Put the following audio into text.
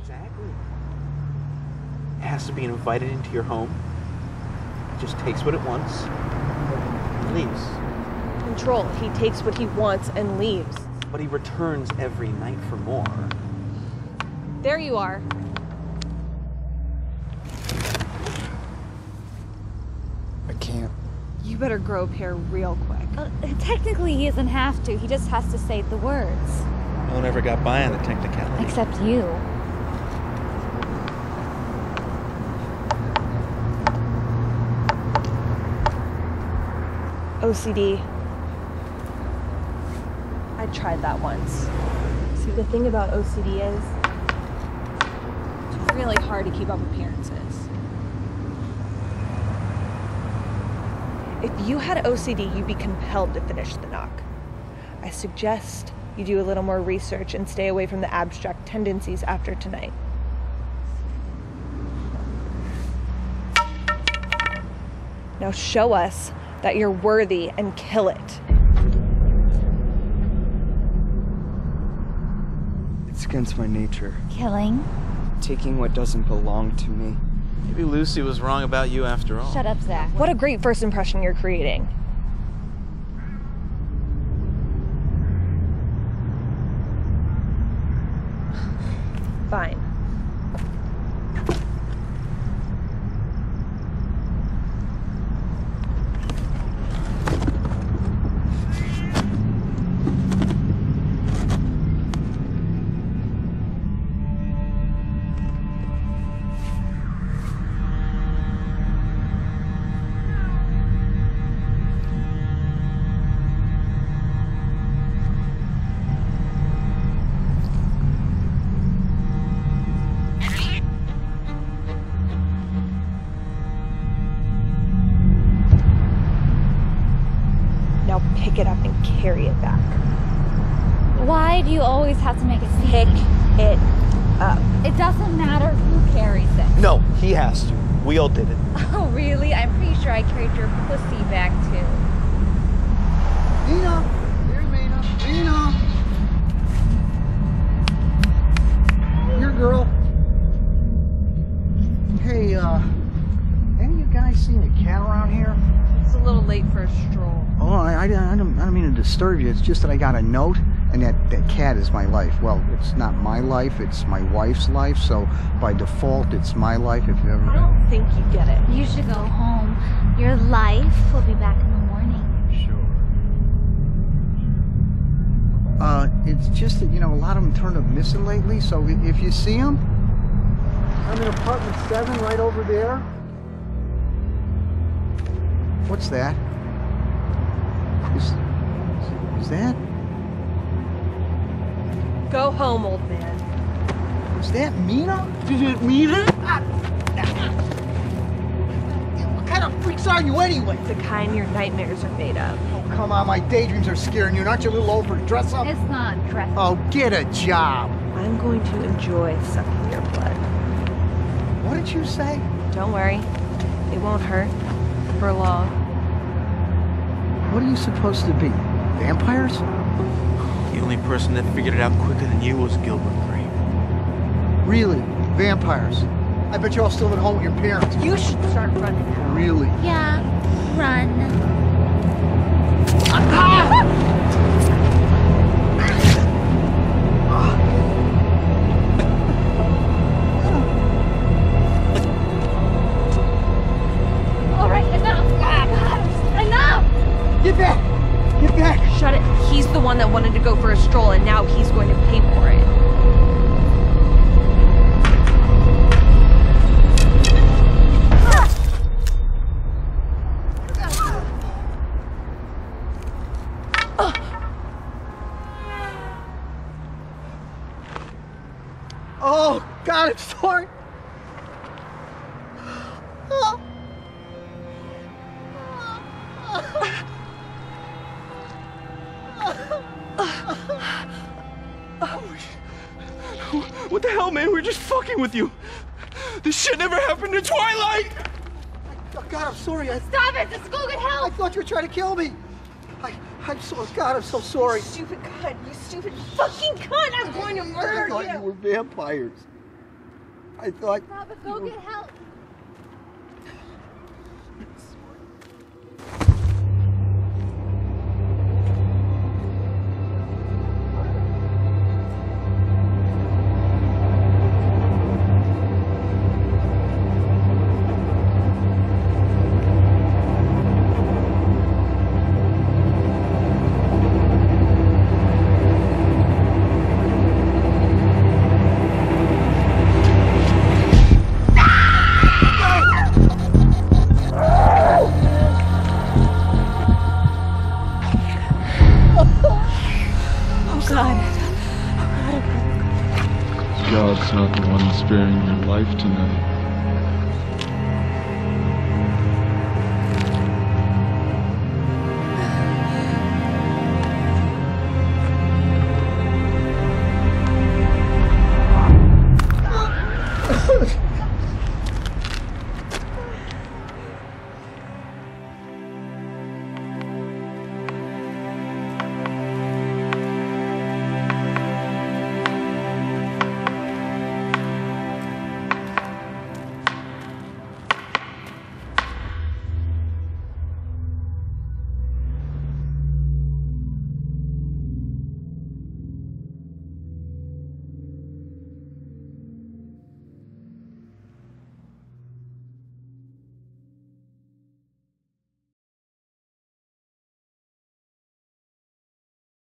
Exactly. It has to be invited into your home. It just takes what it wants and leaves. Control. He takes what he wants and leaves. But he returns every night for more. There you are. I can't. You better grow up here real quick. Uh, technically, he doesn't have to. He just has to say the words. No one ever got by on the technicality. Except you. OCD. I tried that once. See, the thing about OCD is, it's really hard to keep up appearances. If you had OCD, you'd be compelled to finish the knock. I suggest you do a little more research and stay away from the abstract tendencies after tonight. Now show us that you're worthy and kill it. It's against my nature. Killing. Taking what doesn't belong to me. Maybe Lucy was wrong about you after all. Shut up, Zach. What a great first impression you're creating. Fine. Now pick it up and carry it back. Why do you always have to make it seem? Pick it up. It doesn't matter who carries it. No, he has to. We all did it. Oh, really? I'm pretty sure I carried your pussy back too. Little late for a stroll. Oh, I, I, I, don't, I don't mean to disturb you. It's just that I got a note, and that, that cat is my life. Well, it's not my life, it's my wife's life, so by default, it's my life if you ever... I don't think you get it. You should go home. Your life will be back in the morning. Sure. Uh, it's just that, you know, a lot of them turned up missing lately, so if you see them, I'm in apartment seven right over there. What's that? Is, is that? Go home, old man. Is that Mina? Is it Mina? What kind of freaks are you anyway? The kind your nightmares are made of. Oh, come on, my daydreams are scaring you. Aren't you a little old for dress up? It's not dress up. Oh, get a job. I'm going to enjoy sucking your blood. What did you say? Don't worry, it won't hurt for long. What are you supposed to be? Vampires? The only person that figured it out quicker than you was Gilbert Grape. Really? Vampires? I bet you're all still at home with your parents. You should start running now. Really? Yeah, run. All to go for a stroll, and now he's going to pay for it. the hell, man? we're just fucking with you. This shit never happened in Twilight! Oh, God, I'm sorry. I... Stop it! This is going help! I thought you were trying to kill me. I, I'm so, God, I'm so sorry. You stupid cunt, you stupid fucking cunt! I'm going to murder you! I thought you. you, were vampires. I thought... Stop it, go were... get help! God's not the one sparing your life tonight.